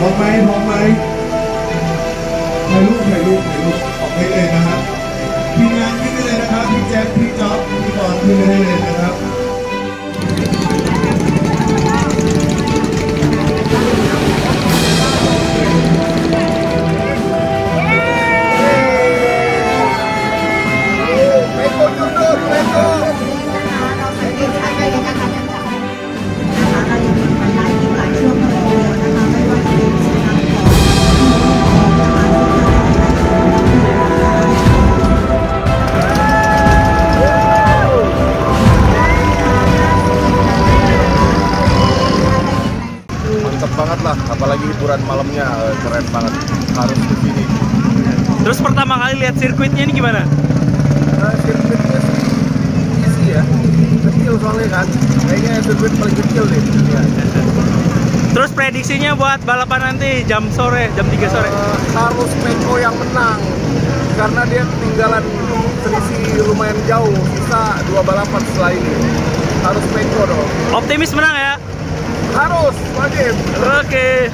พร้อมไหมพร้อมไหมถ่ายรูปถ่ายรูปถ่ายรูปออกไปเลยนะครับทีมงานขึ้นได้เลยนะครับพี่แจ๊คพี่จ๊อบพี่บอลขึ้นได้เลยนะ banget lah apalagi hiburan malamnya eh, keren banget harus ke sini Terus pertama kali lihat sirkuitnya ini gimana? nah, sirkuitnya sih isi ya kecil soalnya kan kayaknya sirkuit paling kecil deh Terus prediksinya buat balapan nanti jam sore, jam 3 sore. Eh, harus Peko yang menang karena dia ketinggalan selisih lumayan jauh sisa dua balapan setelah ini harus Peko dong Optimis menang ya? Harus wajib Oke.